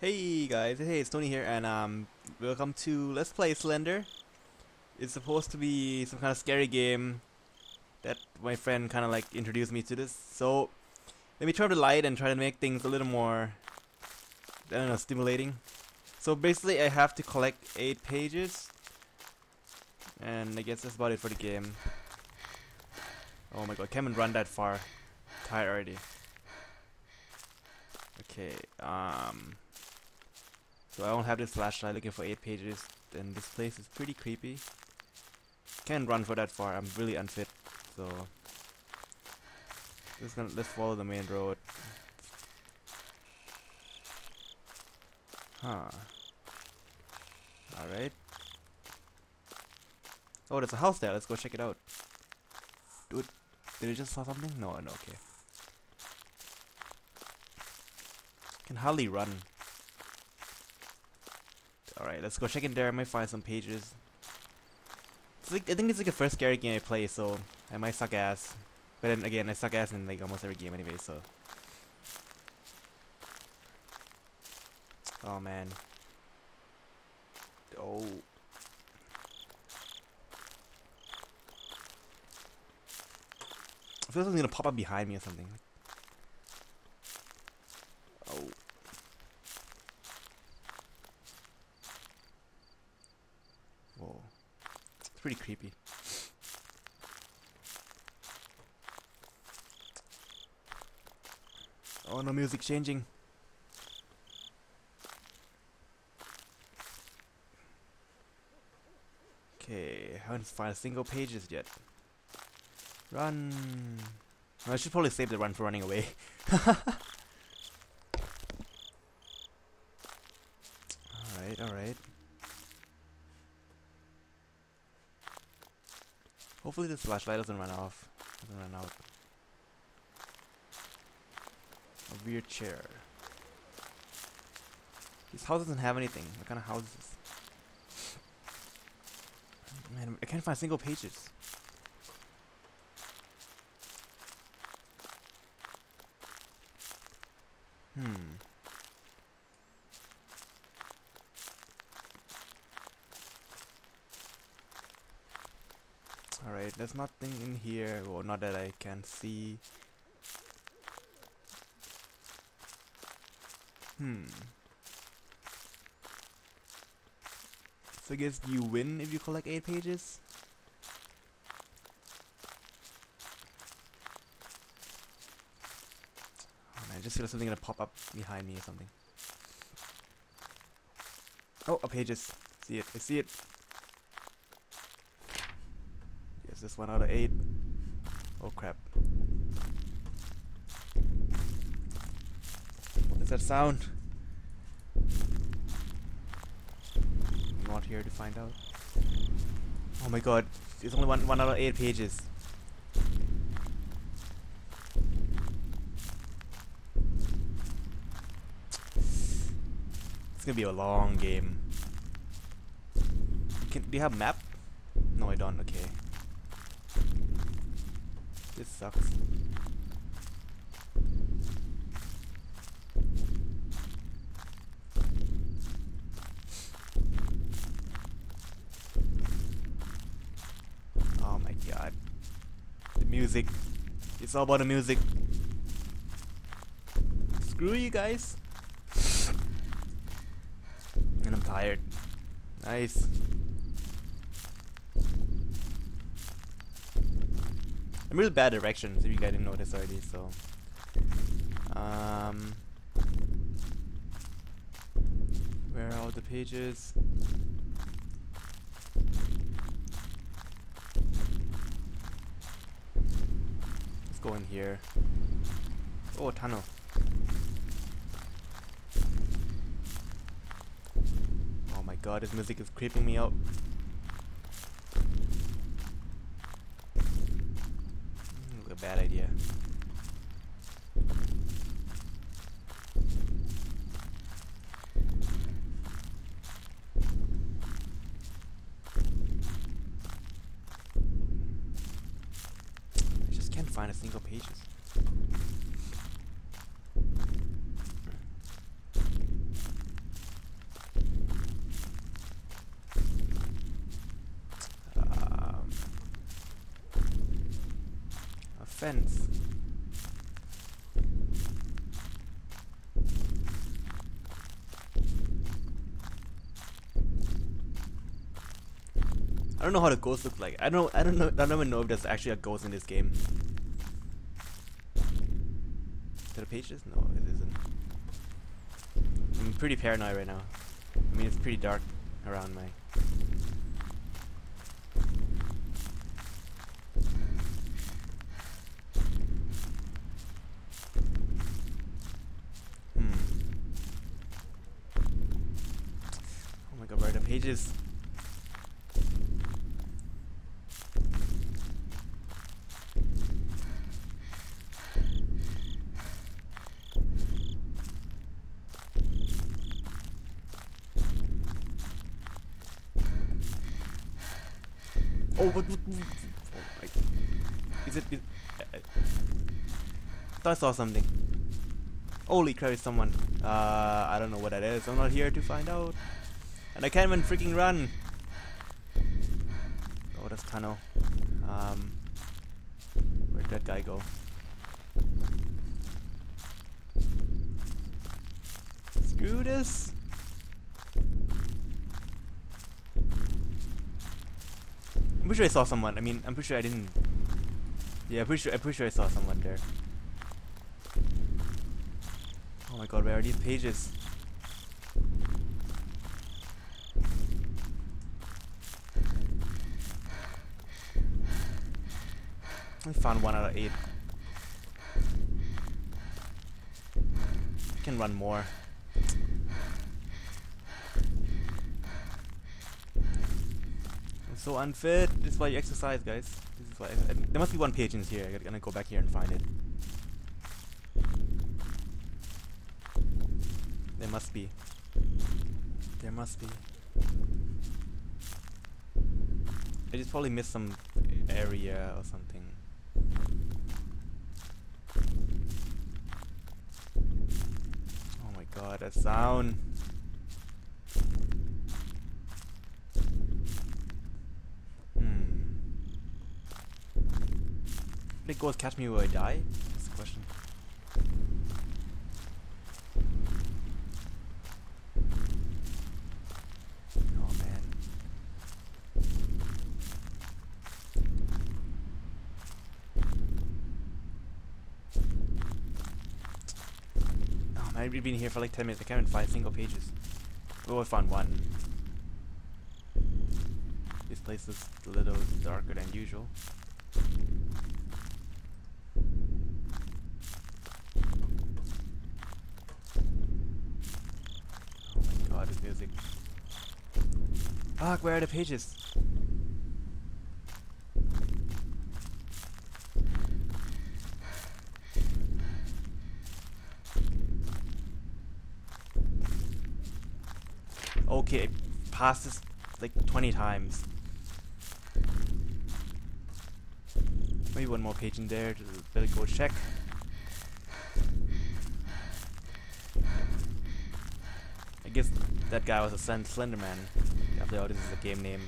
Hey guys, hey, it's Tony here, and um, welcome to Let's Play Slender. It's supposed to be some kind of scary game that my friend kind of like introduced me to this. So let me turn the light and try to make things a little more, I don't know, stimulating. So basically, I have to collect eight pages, and I guess that's about it for the game. Oh my god, can't even run that far. Tired already. Okay, um. So I don't have this flashlight looking for 8 pages, and this place is pretty creepy. Can't run for that far, I'm really unfit, so... Just gonna, let's follow the main road. Huh. Alright. Oh, there's a house there, let's go check it out. Dude, did I just saw something? No, no, okay. Can hardly run. Alright, let's go check in there. I might find some pages. Like, I think it's like the first scary game I play, so I might suck ass. But then again, I suck ass in like almost every game anyway, so. Oh man. Oh. I feel like something's gonna pop up behind me or something. Oh. Whoa. It's pretty creepy. Oh no, music changing. Okay, I haven't found a single pages yet. Run! I should probably save the run for running away. alright, alright. Hopefully this flashlight doesn't run off. Doesn't run out. A weird chair. This house doesn't have anything. What kind of house is this? Man, I can't find single pages. Hmm. Alright, there's nothing in here, or not that I can see. Hmm. So I guess you win if you collect 8 pages? Oh man, I just feel something gonna pop up behind me or something. Oh, a pages. See it, I see it. Yes, this one out of 8. Oh crap. What is that sound? I'm not here to find out. Oh my god, it's only one, one out of 8 pages. It's gonna be a long game. Can, do you have a map? No, I don't. Okay. This sucks. Oh my god. The music. It's all about the music. Screw you guys. And I'm tired. Nice. I'm really bad at directions if you guys didn't notice already, so. Um. Where are all the pages? Let's go in here. Oh, tunnel. Oh my god, this music is creeping me out. Mm, a bad idea. I just can't find a single pages. fence. I don't know how the ghost looks like. I don't. I don't know. I don't even know if there's actually a ghost in this game. Is there pages? No, it isn't. I'm pretty paranoid right now. I mean, it's pretty dark around my. Hmm. Oh my god, where are the pages? Oh, what, what, what, oh my, is it, is, uh, uh, I saw something. Holy crap, it's someone. Uh, I don't know what that is. I'm not here to find out. And I can't even freaking run. Oh, that's tunnel. Um, where'd that guy go? Screw this. I'm pretty sure I saw someone. I mean, I'm pretty sure I didn't. Yeah, I'm pretty sure. I'm pretty sure I saw someone there. Oh my god, where are these pages? I found one out of eight. I can run more. I'm so unfit. This is why you exercise, guys. This is why. I, there must be one page in here. I'm gonna go back here and find it. There must be. There must be. I just probably missed some area or something. Oh my god, that sound. Hmm. Big ghost catch me will I die? That's the question. Oh man. Oh man, I've been here for like 10 minutes. I can't even find single pages. I found one. This place is a little darker than usual. Oh my god, this music. Fuck, where are the pages? Okay, I passed this like 20 times. Maybe one more page in there to better go check. I guess that guy was a Slen Slenderman. After all, this is a game name.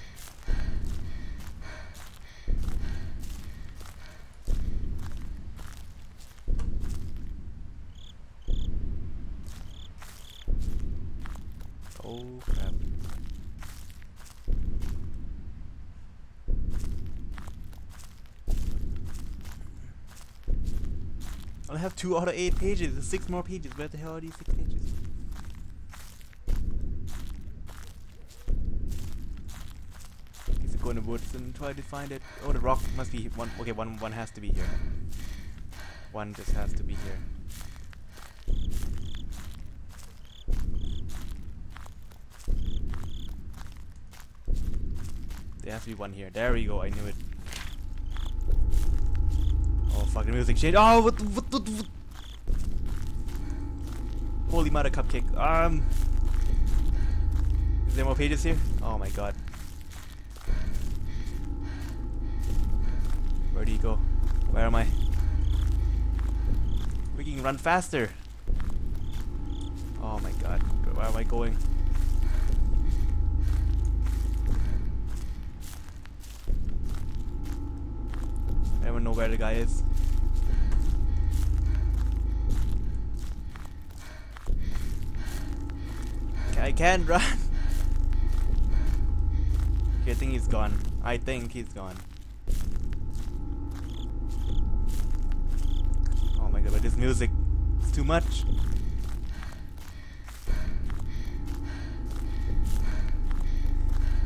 Oh crap. I have two out of eight pages. Six more pages. Where the hell are these six pages? Guess I go in the woods and try to find it. Oh, the rock must be one. Okay, one one has to be here. One just has to be here. There has to be one here. There we go. I knew it. Oh fuck! The music changed. Oh, what, what, what, what? Holy mother cupcake. Um. Is there more pages here? Oh my god. Where am I? We can run faster. Oh my god. Where am I going? I don't know where the guy is. I can run. Okay, I think he's gone. I think he's gone. Music too much.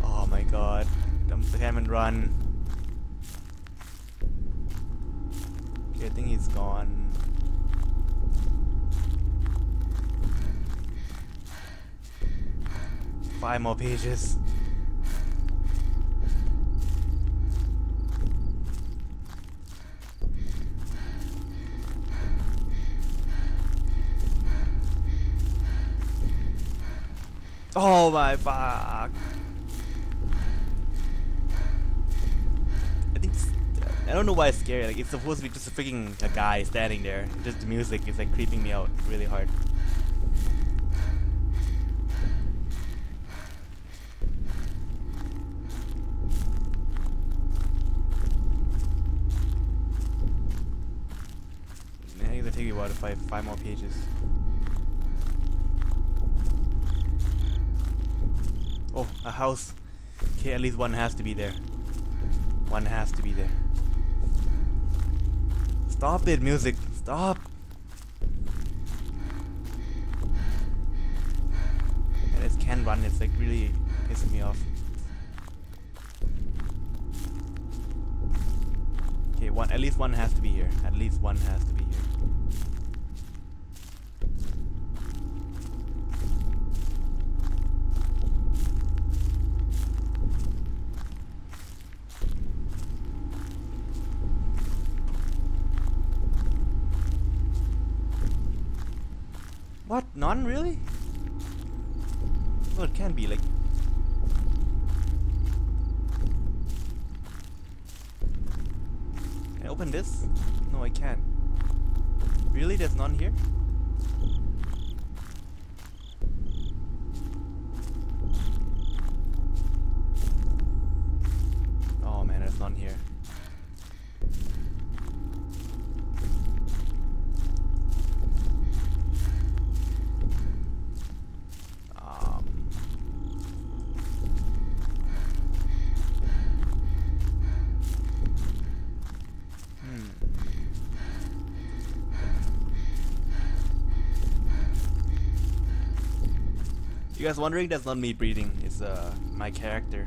Oh my god. Dump the cam and run. Okay, I think he's gone. Five more pages. Oh my fuck. I think I don't know why it's scary. Like it's supposed to be just a freaking a guy standing there. Just the music is like creeping me out really hard. I it'll take me a while to find five more pages. Oh, a house. Okay, at least one has to be there. One has to be there. Stop it, music. Stop. I just can't run. It's like really pissing me off. Okay, one. At least one has to be here. At least one has to be here. What? None really? Well, it can be like. Can I open this? No, I can't. Really? There's none here? Oh man, there's none here. Um, hmm. You guys wondering? That's not me breathing. It's uh my character.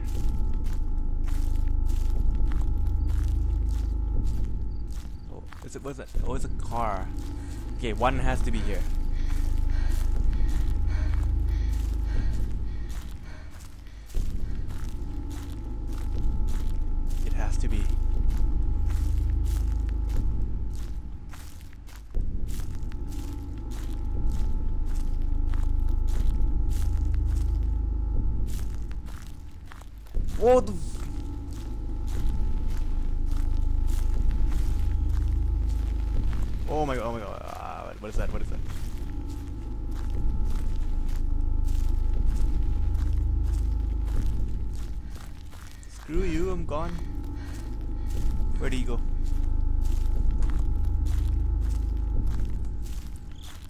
Oh, is it? What's that? Oh, it's a car. Okay, one has to be here. It has to be. What the Oh my god, oh my god. Ah, ah, what- what is that? What is that? Screw you, I'm gone. Where do you go?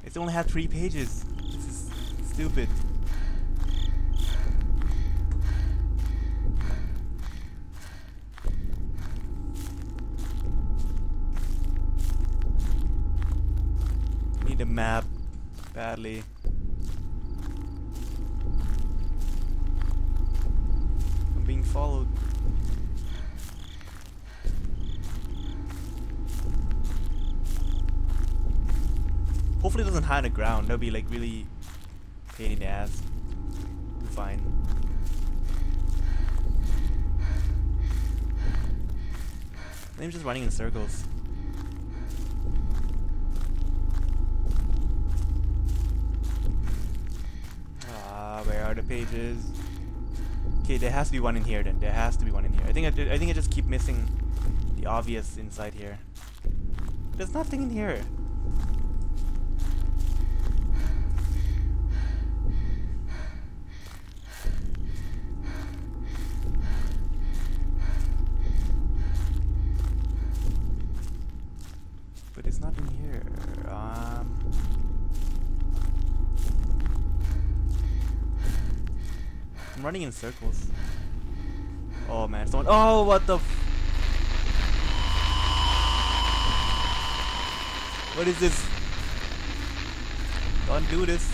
It's only had three pages. This is stupid. Need a map badly. I'm being followed. Hopefully it doesn't hide on the ground. That'd be like really pain in the ass to find. I'm just running in circles. Ah, where are the Okay, there has to be one in here then. There has to be one in here. I think I, I think I just keep missing the obvious inside here. There's nothing in here. But it's not in here. Um. I'm running in circles. Oh man, someone. Oh, what the. what is this? Don't do this.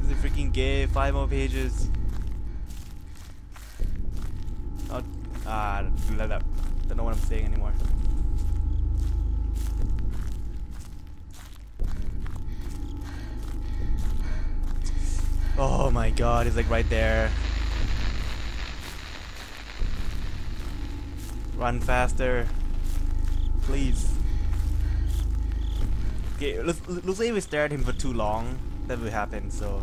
This is freaking gay. Five more pages. Oh, ah, don't know what I'm saying anymore. Oh my god, he's like right there. Run faster. Please. Okay, let's, let's say we stare at him for too long. That will happen, so...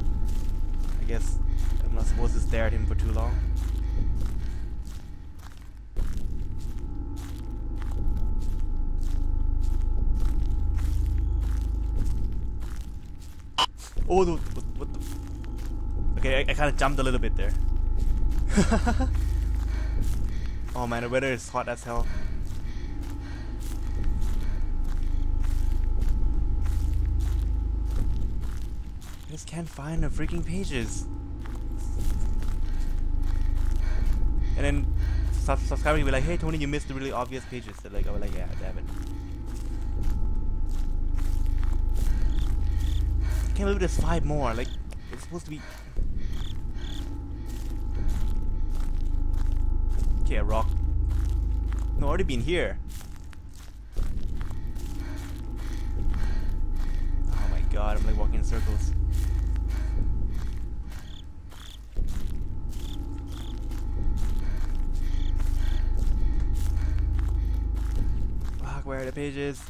I guess I'm not supposed to stare at him for too long. Oh, the... Okay, I, I kind of jumped a little bit there. oh man, the weather is hot as hell. I just can't find the freaking pages. And then sub subscribing will be like, hey Tony, you missed the really obvious pages. They're like, I was like, yeah, damn it. I can't believe there's five more. Like, it's supposed to be Okay, a rock. No, already been here. Oh my god, I'm like walking in circles. Fuck, where are the pages?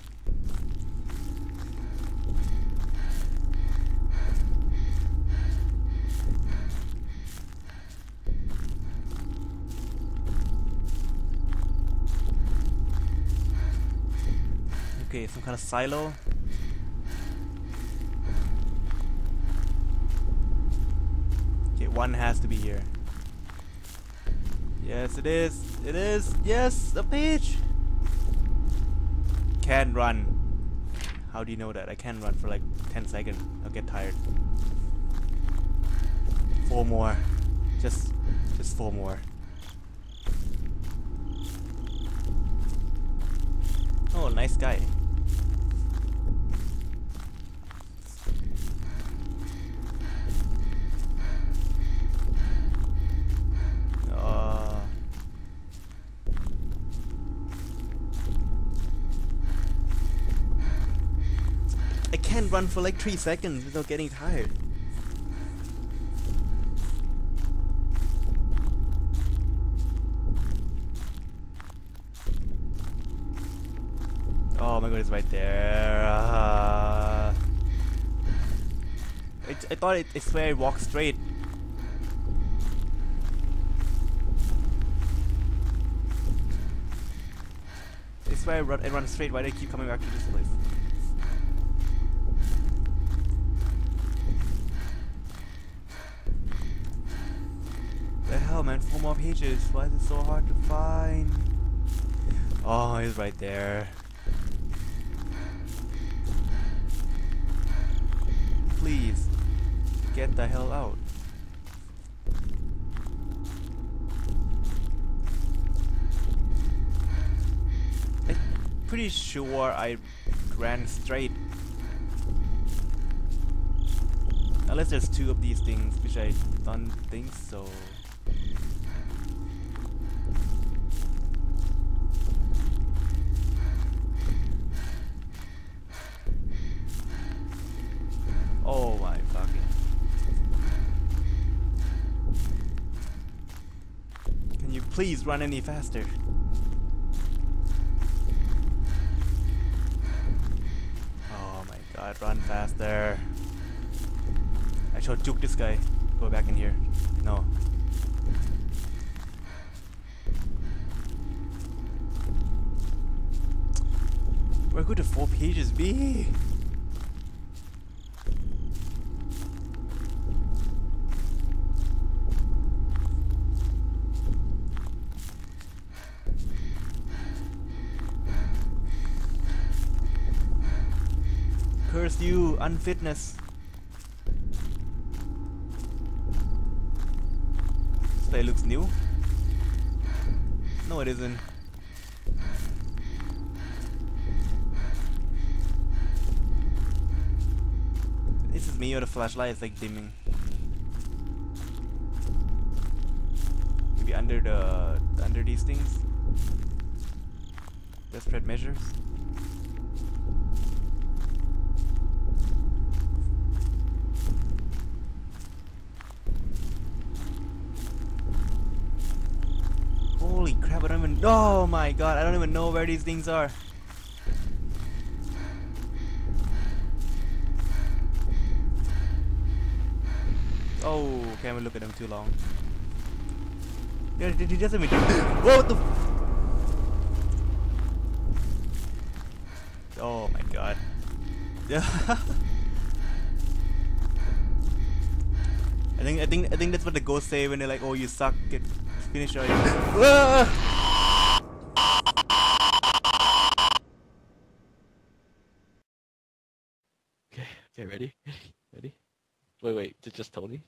Okay, some kind of silo. Okay, one has to be here. Yes, it is. It is. Yes, a page. Can run. How do you know that? I can run for like 10 seconds. I'll get tired. Four more. Just, just four more. Oh, nice guy. Run for like 3 seconds without getting tired. Oh my god, it's right there. Uh, I, I thought it, I swear it walked straight. I run, I run straight, why do I keep coming back to this place? hell, man? Four more pages. Why is it so hard to find? Oh, he's right there. Please, get the hell out. I'm pretty sure I ran straight. Unless there's two of these things, which I don't think so. Please run any faster. Oh my god, run faster. I should juke this guy. Go back in here. No. Where could the four pages be? Curse you, unfitness. This play looks new. No, it isn't. This is me or the flashlight is like dimming. Maybe under the under these things. Desperate measures. Holy crap, I don't even- Oh my god, I don't even know where these things are. Oh, can't look at them too long. Yeah, he doesn't even- Whoa, what the- Oh my god. Yeah. I think I think I think that's what the ghosts say when they're like, "Oh, you suck. Get finish all ah your." Ah! Okay, okay, ready? Ready? Wait, wait, just, just Tony?